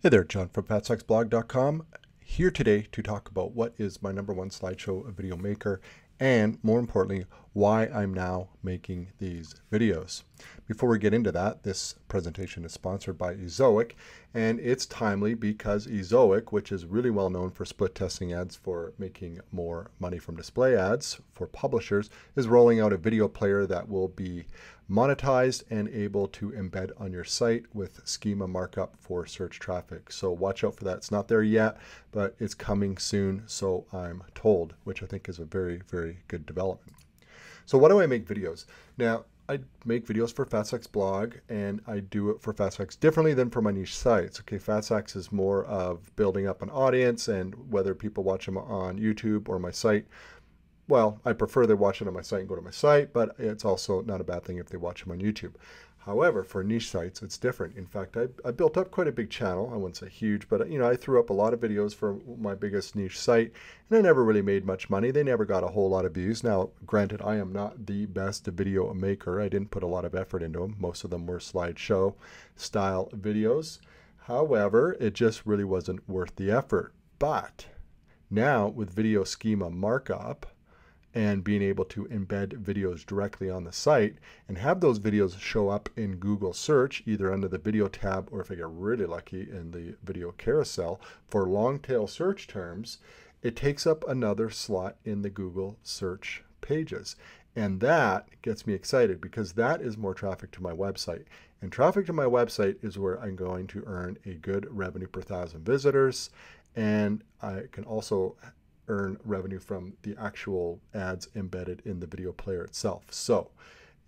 Hey there, Jon from FatStacksBlog.com. Here today to talk about what is my number one slideshow video maker and more importantly, why I'm now making these videos. Before we get into that, this presentation is sponsored by Ezoic, and it's timely because Ezoic, which is really well known for split testing ads for making more money from display ads for publishers, is rolling out a video player that will be monetized and able to embed on your site with schema markup for search traffic. So watch out for that. It's not there yet, but it's coming soon, so I'm told, which I think is a very, very good development. So why do I make videos? Now, I make videos for FatStacks blog and I do it for FatStacks differently than for my niche sites. Okay, FatStacks is more of building up an audience and whether people watch them on YouTube or my site. Well, I prefer they watch it on my site and go to my site, but it's also not a bad thing if they watch them on YouTube. However, for niche sites, it's different. In fact, I, I, built up quite a big channel. I wouldn't say huge, but you know, I threw up a lot of videos for my biggest niche site, and I never really made much money. They never got a whole lot of views. Now, granted, I am not the best video maker. I didn't put a lot of effort into them. Most of them were slideshow style videos. However, it just really wasn't worth the effort. But now with video schema markup, and being able to embed videos directly on the site and have those videos show up in Google search, either under the video tab or if I get really lucky in the video carousel for long tail search terms, it takes up another slot in the Google search pages. And that gets me excited because that is more traffic to my website. And traffic to my website is where I'm going to earn a good revenue per thousand visitors. And I can also earn revenue from the actual ads embedded in the video player itself. So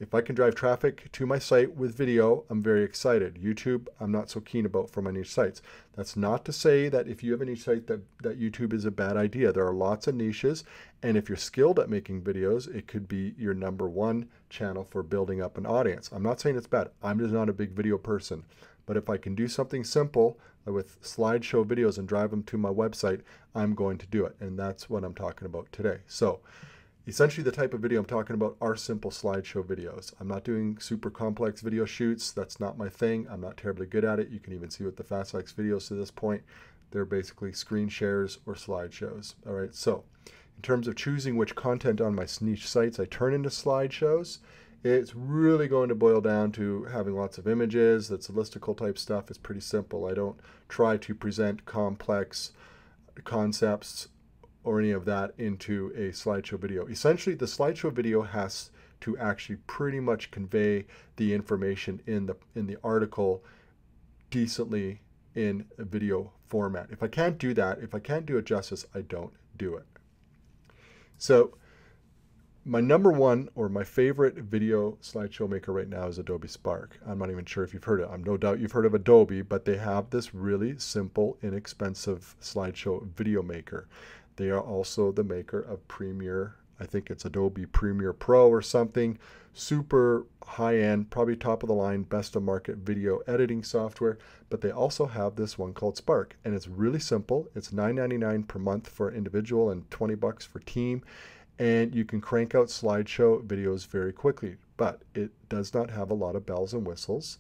if I can drive traffic to my site with video, I'm very excited. YouTube, I'm not so keen about for my niche sites. That's not to say that if you have a niche site that, that YouTube is a bad idea. There are lots of niches, and if you're skilled at making videos, it could be your number one channel for building up an audience. I'm not saying it's bad. I'm just not a big video person. But if I can do something simple with slideshow videos and drive them to my website, I'm going to do it. And that's what I'm talking about today. So essentially the type of video I'm talking about are simple slideshow videos. I'm not doing super complex video shoots. That's not my thing. I'm not terribly good at it. You can even see with the FatStacks videos to this point. They're basically screen shares or slideshows. All right, so in terms of choosing which content on my niche sites I turn into slideshows, it's really going to boil down to having lots of images. That's listicle type stuff. It's pretty simple. I don't try to present complex concepts or any of that into a slideshow video. Essentially, the slideshow video has to actually pretty much convey the information in the in the article decently in a video format. If I can't do that, if I can't do it justice, I don't do it. So my number one or my favorite video slideshow maker right now is Adobe Spark. I'm not even sure if you've heard of it. I'm no doubt you've heard of Adobe, but they have this really simple, inexpensive slideshow video maker. They are also the maker of Premiere. I think it's Adobe Premiere Pro or something. Super high end, probably top of the line, best of market video editing software. But they also have this one called Spark, and it's really simple. It's $9.99 per month for individual and 20 bucks for team and you can crank out slideshow videos very quickly, but it does not have a lot of bells and whistles.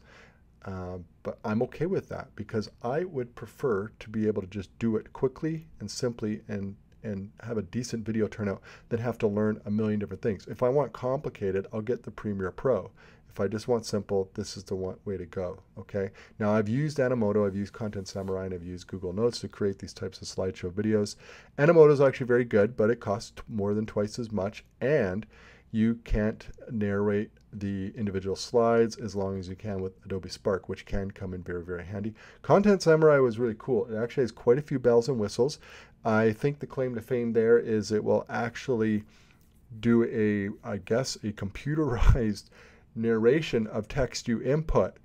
Uh, but I'm okay with that because I would prefer to be able to just do it quickly and simply and and have a decent video turnout than have to learn a million different things. If I want complicated, I'll get the Premiere Pro. If I just want simple, this is the one way to go, okay? Now I've used Animoto, I've used Content Samurai, and I've used Google Notes to create these types of slideshow videos. Animoto is actually very good, but it costs more than twice as much, and you can't narrate the individual slides as long as you can with Adobe Spark, which can come in very, very handy. Content Samurai was really cool. It actually has quite a few bells and whistles. I think the claim to fame there is it will actually do a, I guess, a computerized narration of text you input.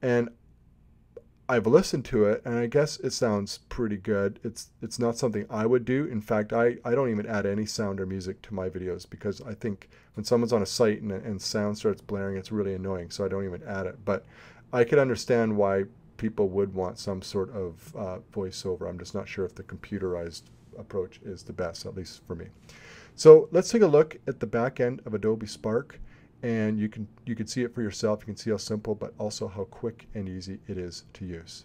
And I've listened to it and I guess it sounds pretty good. It's it's not something I would do. In fact, I, I don't even add any sound or music to my videos because I think when someone's on a site and, and sound starts blaring, it's really annoying. So I don't even add it. But I could understand why people would want some sort of uh, voiceover. I'm just not sure if the computerized approach is the best, at least for me. So let's take a look at the back end of Adobe Spark and you can you can see it for yourself. You can see how simple, but also how quick and easy it is to use.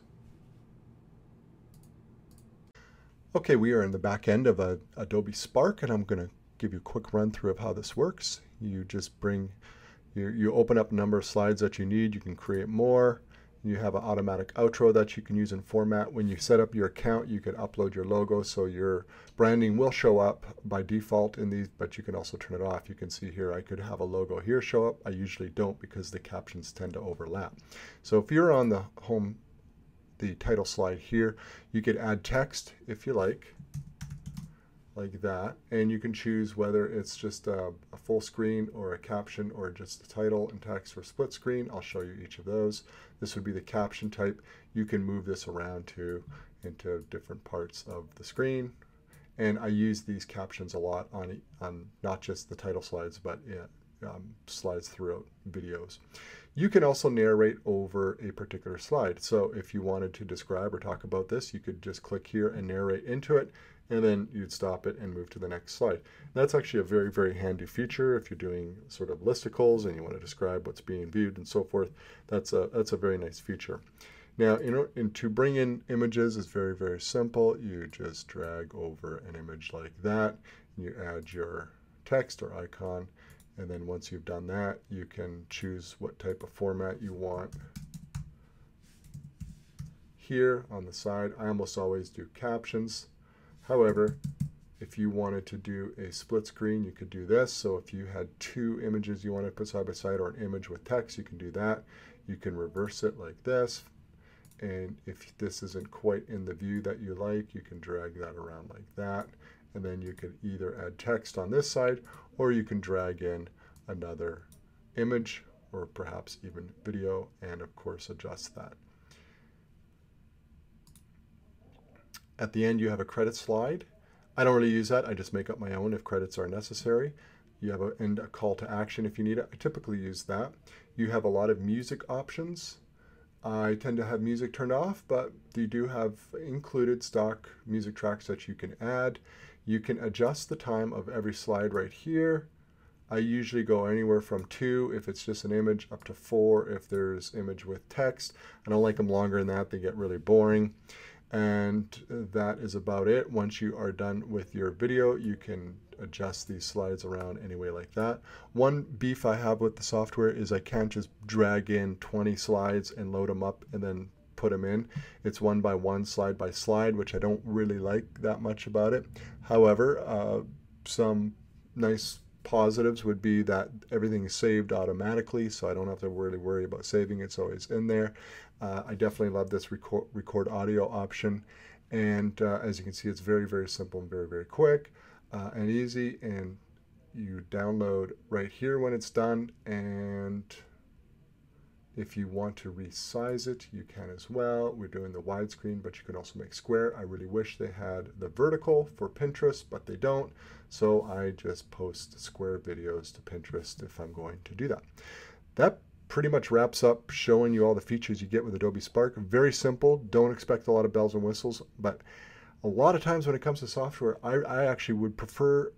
Okay, we are in the back end of a, Adobe Spark, and I'm going to give you a quick run through of how this works. You just bring, you, you open up a number of slides that you need. You can create more. You have an automatic outro that you can use in format. When you set up your account, you can upload your logo so your branding will show up by default in these, but you can also turn it off. You can see here I could have a logo here show up. I usually don't because the captions tend to overlap. So if you're on the home the title slide here. You could add text if you like, like that. And you can choose whether it's just a, a, full screen or a caption or just the title and text or split screen. I'll show you each of those. This would be the caption type. You can move this around to into different parts of the screen. And I use these captions a lot on, on not just the title slides, but um, slides throughout videos. You can also narrate over a particular slide. So if you wanted to describe or talk about this, you could just click here and narrate into it, and then you'd stop it and move to the next slide. That's actually a very, very handy feature if you're doing sort of listicles and you want to describe what's being viewed and so forth. That's a, that's a very nice feature. Now, in, in, to bring in images is very, very simple. You just drag over an image like that, and you add your text or icon, and then once you've done that, you can choose what type of format you want. Here on the side, I almost always do captions. However, if you wanted to do a split screen, you could do this. So if you had two images you want to put side by side or an image with text, you can do that. You can reverse it like this. And if this isn't quite in the view that you like, you can drag that around like that and then you can either add text on this side or you can drag in another image or perhaps even video and of course adjust that. At the end you have a credit slide. I don't really use that. I just make up my own if credits are necessary. You have a, and a call to action if you need it. I typically use that. You have a lot of music options. I tend to have music turned off, but you do have included stock music tracks that you can add. You can adjust the time of every slide right here. I usually go anywhere from two if it's just an image up to four if there's image with text. I don't like them longer than that, they get really boring. And that is about it. Once you are done with your video, you can adjust these slides around anyway like that. One beef I have with the software is I can't just drag in 20 slides and load them up and then put them in. It's one by one, slide by slide, which I don't really like that much about it. However, uh, some nice positives would be that everything is saved automatically, so I don't have to really worry about saving. It's always in there. Uh, I definitely love this record, record audio option. And uh, as you can see, it's very, very simple and very, very quick uh, and easy. And you download right here when it's done. And if you want to resize it, you can as well. We're doing the widescreen, but you can also make square. I really wish they had the vertical for Pinterest, but they don't. So I just post square videos to Pinterest if I'm going to do that. That pretty much wraps up showing you all the features you get with Adobe Spark. Very simple. Don't expect a lot of bells and whistles, but a lot of times when it comes to software, I, I actually would prefer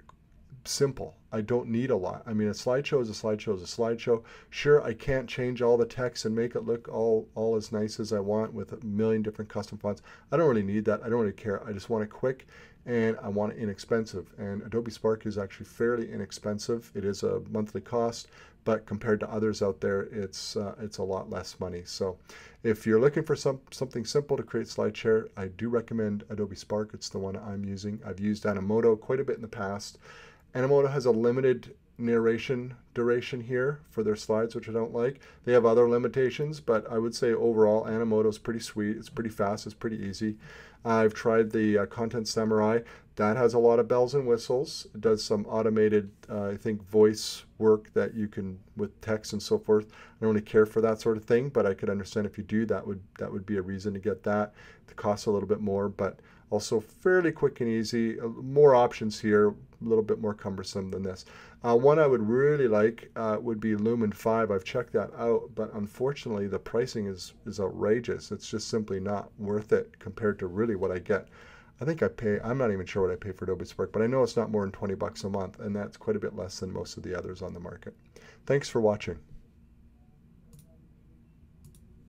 simple. I don't need a lot. I mean, a slideshow is a slideshow is a slideshow. Sure, I can't change all the text and make it look all, all as nice as I want with a million different custom fonts. I don't really need that. I don't really care. I just want it quick and I want it inexpensive. And Adobe Spark is actually fairly inexpensive. It is a monthly cost, but compared to others out there, it's uh, it's a lot less money. So if you're looking for some something simple to create SlideShare, I do recommend Adobe Spark. It's the one I'm using. I've used Animoto quite a bit in the past. Animoto has a limited narration duration here for their slides, which I don't like. They have other limitations, but I would say overall Animoto is pretty sweet. It's pretty fast. It's pretty easy. I've tried the uh, Content Samurai. That has a lot of bells and whistles. It does some automated, uh, I think, voice work that you can with text and so forth. I don't really care for that sort of thing, but I could understand if you do that would that would be a reason to get that. It costs a little bit more, but also fairly quick and easy. Uh, more options here, a little bit more cumbersome than this. Uh, one I would really like uh, would be Lumen5. I've checked that out, but unfortunately the pricing is, is outrageous. It's just simply not worth it compared to really what I get. I think I pay, I'm not even sure what I pay for Adobe Spark, but I know it's not more than 20 bucks a month, and that's quite a bit less than most of the others on the market. Thanks for watching.